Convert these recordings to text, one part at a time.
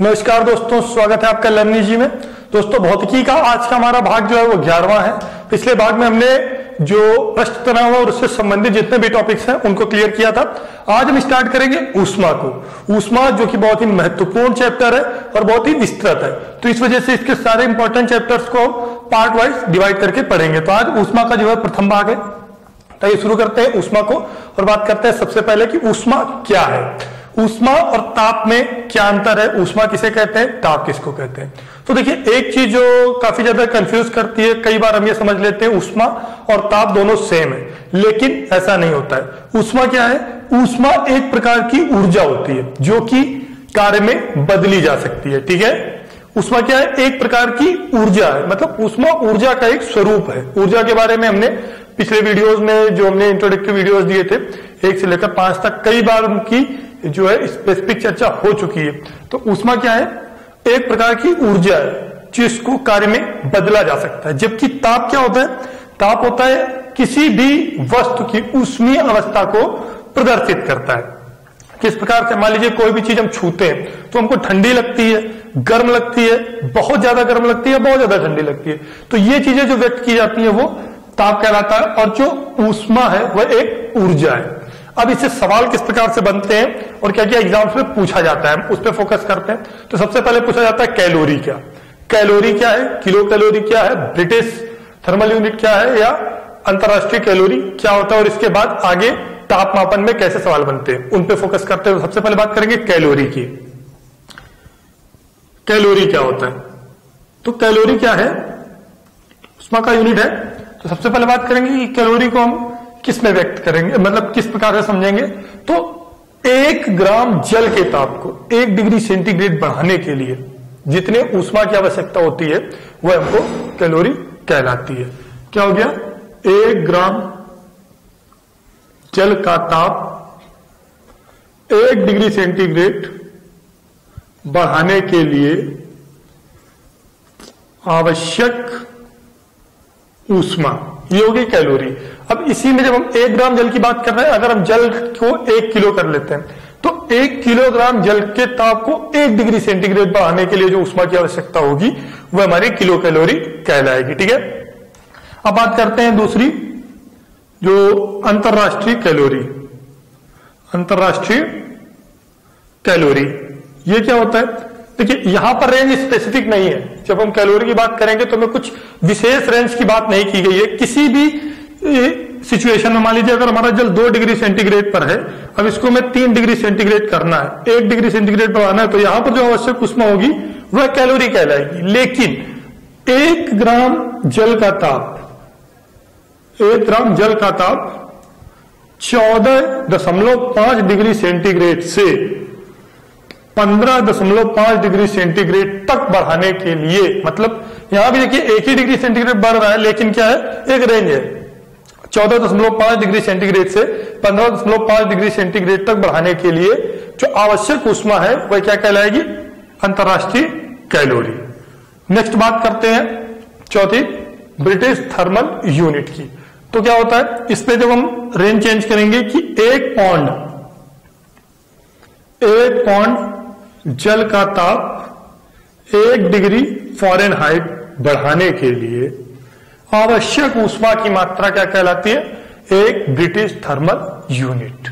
नमस्कार दोस्तों, स्वागत है आपका लर्निंग जी में। दोस्तों, भौतिकी का आज का हमारा भाग जो है वो ग्यारहवा है। पिछले भाग में हमने जो प्रश्न तनाव और उससे संबंधित जितने भी टॉपिक्स हैं, उनको क्लियर किया था। आज हम स्टार्ट करेंगे ऊष्मा को। ऊष्मा जो कि बहुत ही महत्वपूर्ण चैप्टर है और बहुत ही विस्तृत है। तो इस वजह से इसके सारे इंपॉर्टेंट चैप्टर्स को पार्ट वाइज डिवाइड करके पढ़ेंगे। तो आज ऊष्मा का जो है प्रथम भाग है। तो ये शुरू करते हैं ऊष्मा को और बात करते हैं सबसे पहले कि ऊष्मा क्या है। ऊष्मा और ताप में क्या अंतर है? ऊष्मा किसे कहते हैं? ताप किसको कहते हैं? तो देखिए, एक चीज़ जो काफ़ी ज़्यादा कंफ्यूज करती है, कई बार हम ये समझ लेते हैं, ऊष्मा और ताप दोनों सेम है, लेकिन ऐसा नहीं होता है। ऊष्मा क्या है? ऊष्मा एक प्रकार की ऊर्जा होती है, जो कि कार्य में बदली जा सकती है, ठीक है? ऊष्मा क्या है? एक प्रकार की ऊर्जा है मतलब ऊष्मा ऊर्जा का एक स्वरूप है। ऊर्जा के बारे में हमने पिछले वीडियोस में जो हमने इंट्रोडक्टिव वीडियोस दिए थे, एक से लेकर पाँच तक कई बार उनकी जो है स्पेसिफिक चर्चा हो चुकी है। तो ऊष्मा क्या है? एक प्रकार की ऊर्जा है, जिसको कार्य में बदला जा सकता है। जबकि ताप क्या होता है? ताप होता है किसी भी वस्तु की उष्मीय अवस्था को प्रदर्शित करता है। किस प्रकार से? मान लीजिए कोई भी चीज़ हम छूते हैं तो हमको ठंडी लगती है, गर्म लगती है, बहुत ज़्यादा गर्म लगती है, बहुत ज़्यादा ठंडी लगती है। तो ये चीज़ें जो व्यक्त की जाती है वो ताप कहलाता है और जो ऊष्मा है, वह एक ऊर्जा है। अब इससे सवाल किस प्रकार से बनते हैं और क्या क्या एग्ज़ाम्स में पूछा जाता है, उस पर फोकस करते हैं। तो सबसे पहले पूछा जाता है कैलोरी क्या? कैलोरी क्या है? किलो कैलोरी क्या है? ब्रिटिश थर्मल यूनिट क्या है? या अंतरराष्ट्रीय कैलोरी क्या होता है? और इसके बाद आगे ताप मापन में कैसे सवाल बनते हैं, उन पे फोकस करते हैं सबसे पहले बात करेंगे कैलोरी की। कैलोरी क्या होता है? तो कैलोरी क्या है? उष्मा का यूनिट है। तो सबसे पहले बात करेंगे कि कैलोरी को हम किसमें व्यक्त करेंगे मतलब किस प्रकार से समझेंगे? तो एक ग्राम जल के ताप को, एक डिग्री सेंटीग्रेड बढ़ाने के लिए जितने ऊष्मा की आवश्यकता होती है, वह हमको कैलोरी कहलाती है। क्या हो गया? एक ग्राम जल का ताप एक डिग्री सेंटीग्रेड बढ़ाने के लिए आवश्यक ऊष्मा होगी कैलोरी। अब इसी में जब हम एक ग्राम जल की बात कर रहे हैं, अगर हम जल को एक किलो कर लेते हैं तो एक किलोग्राम जल के ताप को एक डिग्री सेंटीग्रेड बढ़ाने के लिए जो उष्मा की आवश्यकता होगी, वह हमारी किलो कैलोरी कहलाएगी, ठीक है? अब बात करते हैं दूसरी, जो अंतरराष्ट्रीय कैलोरी। अंतरराष्ट्रीय कैलोरी, ये क्या होता है? देखिए, यहाँ पर रेंज स्पेसिफिक नहीं है। जब हम कैलोरी की बात करेंगे तो हमें कुछ विशेष रेंज की बात नहीं की गई है। किसी भी सिचुएशन में मान लीजिए, अगर हमारा जल दो डिग्री सेंटीग्रेड पर है, अब इसको मैं तीन डिग्री सेंटीग्रेड करना है। एक डिग्री सेंटीग्रेड पर आना है तो यहाँ पर जो आवश्यक उष्मा होगी, वह कैलोरी कहलाएगी। लेकिन एक ग्राम जल का ताप, एक ग्राम जल का ताप चौदह दशमलव पाँच डिग्री सेंटीग्रेड से पंद्रह दशमलव पाँच डिग्री सेंटीग्रेड तक बढ़ाने के लिए मतलब यहाँ भी देखिए एक ही डिग्री सेंटीग्रेड बढ़ रहा है, लेकिन क्या है? एक रेंज है। चौदह दशमलव पाँच डिग्री सेंटीग्रेड से पंद्रह दशमलव पाँच डिग्री सेंटीग्रेड तक बढ़ाने के लिए जो आवश्यक उष्मा है, वह क्या कहलाएगी? अंतरराष्ट्रीय कैलोरी। नेक्स्ट बात करते हैं, चौथी, ब्रिटिश थर्मल यूनिट की। तो क्या होता है? इस पे जब हम रेंज चेंज करेंगे कि एक पौंड एक पौंड जल का ताप एक डिग्री फॉरेन हाइट बढ़ाने के लिए आवश्यक ऊष्मा की मात्रा क्या कहलाती है? एक ब्रिटिश थर्मल यूनिट।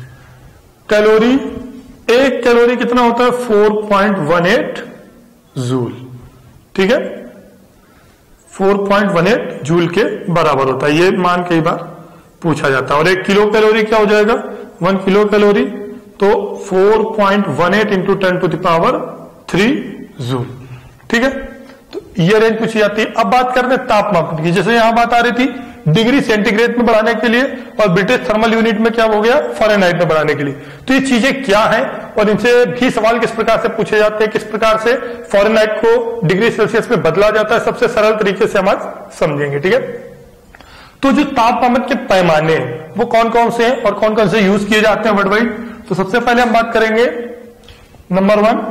कैलोरी, एक कैलोरी कितना होता है? 4.18 जूल। ठीक है? 4.18 जूल के बराबर होता है। ये मान कई बार पूछा जाता है। और एक किलो कैलोरी क्या हो जाएगा? One kilo calorie. तो 4.18 point one eight into ten to the power three joule ठीक है? तो ये रेंज पूछी जाती है। अब बात करते हैं तापमान की। जैसे यहाँ बात आ रही थी डिग्री सेंटीग्रेड में बढ़ाने के लिए और ब्रिटिश थर्मल यूनिट में क्या हो गया? फॉरेनहाइट में बढ़ाने के लिए। तो ये चीज़ें क्या है? और इनसे भी सवाल किस प्रकार से पूछे जाते हैं? किस प्रकार से फॉरेनहाइट को डिग्री सेल्सियस में बदला जाता है? सबसे सरल तरीके से हम आज समझेंगे। ठीक है? तो जो तापमान के पैमाने वो कौन कौन से हैं और कौन कौन से यूज़ किए जाते हैं? वर्ल्ड वाइड तो सबसे पहले हम बात करेंगे नंबर वन,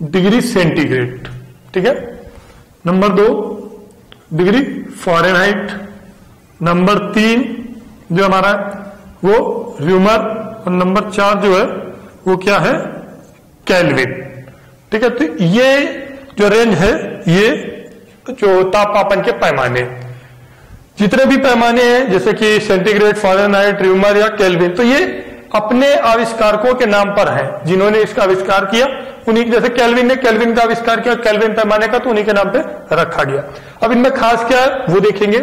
डिग्री सेंटीग्रेड, ठीक है? नंबर दो, डिग्री फॉरेनहाइट। नंबर तीन जो हमारा, वो र्यूमर और नंबर चार जो है, वो क्या है? कैलविन, ठीक है? तो ये जो रेंज है, ये जो तापमापन के पैमाने, जितने भी पैमाने हैं, जैसे कि सेंटीग्रेड, फॉरेनहाइट र्यूमर या कैलविन तो ये अपने आविष्कारकों के नाम पर है, जिन्होंने इसका आविष्कार किया। उन्हीं जैसे कैलविन ने कैलविन का आविष्कार किया कैलविन पैमाने का तो उन्हीं के नाम पे रखा गया। अब इनमें खास क्या है, वो देखेंगे।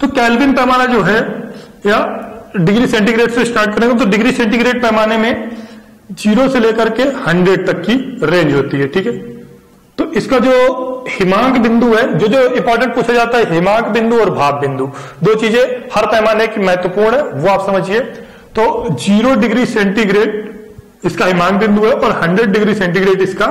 तो कैलविन पैमाना जो है, या डिग्री सेंटीग्रेड से स्टार्ट करेंगे तो डिग्री सेंटीग्रेड पैमाने में ज़ीरो से लेकर के हंड्रेड तक की रेंज होती है, ठीक है? तो इसका जो हिमांक बिंदु है, जो जो इंपॉर्टेंट पूछा जाता है, हिमांक बिंदु और भाप बिंदु, दो चीज़ें हर पैमाने की महत्वपूर्ण है, वो आप समझिए। तो ज़ीरो डिग्री सेंटीग्रेड इसका हिमांक बिंदु है और हंड्रेड डिग्री सेंटीग्रेड इसका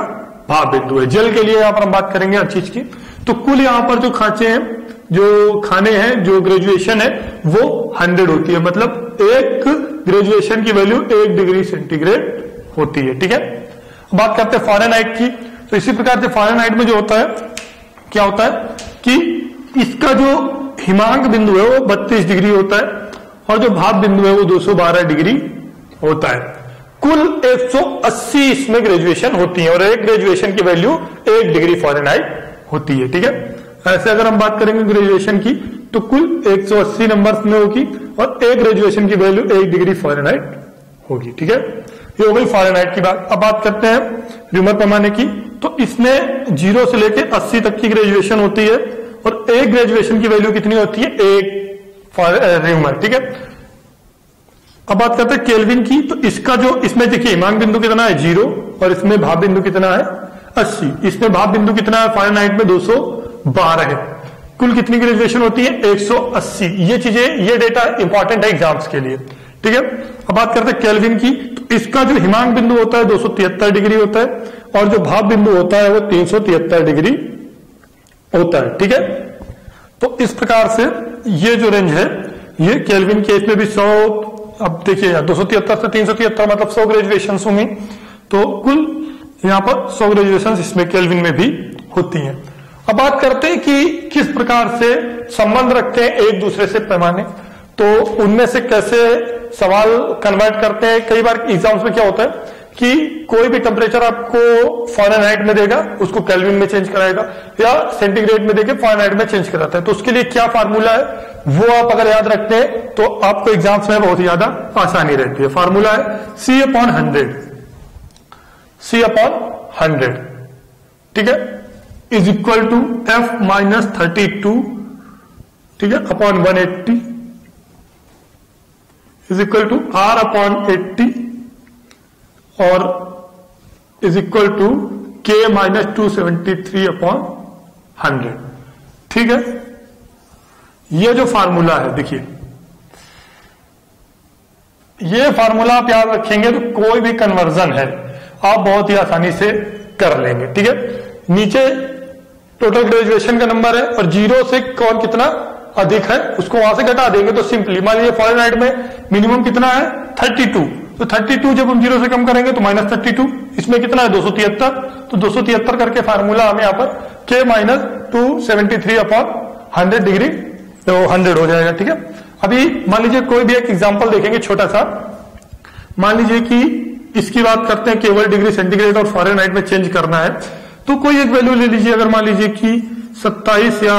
भाप बिंदु है। जल के लिए यहाँ पर हम बात करेंगे हर चीज़ की। तो कुल यहाँ पर जो खांचे हैं, जो खाने हैं, जो ग्रेजुएशन है, वो हंड्रेड होती है। मतलब एक ग्रेजुएशन की वैल्यू एक डिग्री सेंटीग्रेड होती है, ठीक है? बात करते हैं फॉरेन की। तो इसी प्रकार से फॉरेन में जो होता है, क्या होता है? कि इसका जो हिमांक बिंदु है, वो 32 डिग्री होता है। और जो भाप बिंदु है वो 212 डिग्री होता है। कुल 180 इसमें ग्रेजुएशन होती है और एक ग्रेजुएशन की वैल्यू एक डिग्री फॉरन होती है, ठीक है? ऐसे अगर हम बात करेंगे ग्रेजुएशन की तो कुल 180 नंबर्स में होगी और एक ग्रेजुएशन की वैल्यू एक डिग्री फॉरन होगी, ठीक है? ये हो गई फॉरन की बात। अब बात करते हैं र्यूमर पैमाने की। तो इसमें ज़ीरो से लेकर 80 तक की ग्रेजुएशन होती है और एक ग्रेजुएशन की वैल्यू कितनी होती है? एक। र्यूमर ठीक है? अब बात करते हैं केल्विन की तो इसका जो, इसमें देखिए हिमांग बिंदु कितना है? ज़ीरो और इसमें भाव बिंदु कितना है? अस्सी। इसमें भाव बिंदु कितना है? फारेनहाइट में दो बारह है। कुल कितनी ग्रेजुएशन होती है? 180 ये चीज़ें, ये डेटा इंपॉर्टेंट है एग्ज़ाम्स के लिए। ठीक है? अब बात करते हैं केल्विन की तो इसका जो हिमांक बिंदु होता है, दो सौ तिहत्तर डिग्री होता है, और जो भाव बिंदु होता है, वो तीन सौ तिहत्तर डिग्री होता है। ठीक है? तो इस प्रकार से ये जो रेंज है, ये केल्विन के इसमें भी 100 अब देखिए दो सौ तिहत्तर से तीन सौ तिहत्तर मतलब 100 ग्रेजुएशन होंगी। तो कुल यहाँ पर 100 ग्रेजुएशन इसमें केल्विन में भी होती हैं। अब बात करते हैं कि किस प्रकार से संबंध रखते हैं एक दूसरे से पैमाने। तो उनमें से कैसे सवाल कन्वर्ट करते हैं? कई बार एग्ज़ाम्स में क्या होता है कि कोई भी टेम्परेचर आपको फॉरन में देगा, उसको कैलविन में चेंज कराएगा, या सेंटीग्रेड में देके फॉरन में चेंज कराता है। तो उसके लिए क्या फार्मूला है, वो आप अगर याद रखते हैं तो आपको एग्ज़ाम्स में बहुत ज़्यादा आसानी रहती है। फार्मूला है C upon hundred C upon hundred ठीक है? Is equal to F minus thirty two ठीक है? Upon one eighty is equal to R upon eighty और is equal to K minus two seventy three upon hundred ठीक है? ये जो formula है, देखिए। ये फार्मूला आप याद रखेंगे तो कोई भी कन्वर्जन है, आप बहुत ही आसानी से कर लेंगे। ठीक है? नीचे टोटल ग्रेजुएशन का नंबर है और ज़ीरो से कौन कितना अधिक है, उसको वहाँ से घटा देंगे। तो सिंपली मान लीजिए फॉरन में मिनिमम कितना है? 32 तो 32 जब हम ज़ीरो से कम करेंगे तो माइनस थर्टी इसमें कितना है? दो सौ तिहत्तर। तो दो सौ तिहत्तर करके फार्मूला हमें यहाँ पर K minus two seventy three upon hundred degree तो हंड्रेड हो जाएगा, ठीक है? अभी मान लीजिए कोई भी एक एग्ज़ाम्पल देखेंगे छोटा सा। मान लीजिए कि इसकी बात करते हैं, केवल डिग्री सेंटीग्रेड और फॉरन में चेंज करना है। तो कोई एक वैल्यू ले लीजिए, अगर मान लीजिए कि 27 या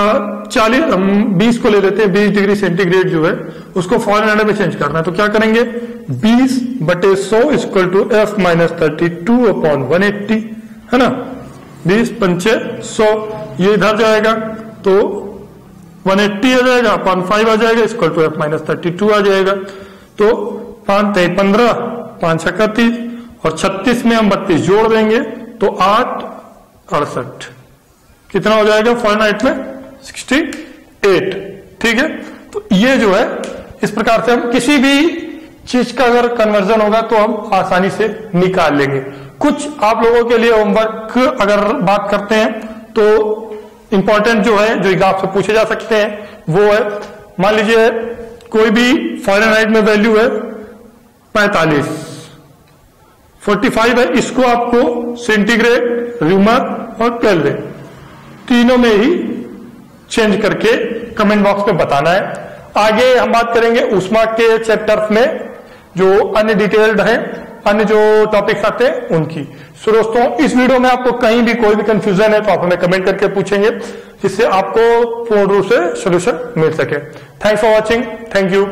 40 हम 20 को ले लेते हैं 20 डिग्री सेंटीग्रेड जो है। उसको फॉरन में चेंज करना है तो क्या करेंगे? 20 बटे 100 equal to F minus thirty two upon one eighty है ना? 20 पंचे 100 ये इधर जाएगा तो 180 आ जाएगा अपॉन फाइव आ जाएगा equal to F minus thirty two आ जाएगा। तो पाँच पंद्रह, पाँच, इकतीस और छत्तीस में हम बत्तीस जोड़ देंगे तो आठ, अड़सठ। कितना हो जाएगा? फॉरनाइट में सिक्सटी एट, ठीक है? तो ये जो है इस प्रकार से हम किसी भी चीज़ का अगर कन्वर्जन होगा तो हम आसानी से निकाल लेंगे। कुछ आप लोगों के लिए होमवर्क अगर बात करते हैं तो इंपॉर्टेंट जो है, जो एग्ज़ाम से पूछे जा सकते हैं, वो है, मान लीजिए कोई भी फॉरन राइट में वैल्यू है 45 45 है, इसको आपको सेंटीग्रेड र्यूमर और केल्विन तीनों में ही चेंज करके कमेंट बॉक्स में बताना है। आगे हम बात करेंगे उष्मा के चैप्टर्स में, जो अन्य डिटेल्ड है, अन्य जो टॉपिक्स आते हैं, उनकी। सो दोस्तों, इस वीडियो में आपको कहीं भी कोई भी कंफ्यूजन है तो आप हमें कमेंट करके पूछेंगे, जिससे आपको पूर्ण रूप से सोल्यूशन मिल सके। Thanks for watching thank you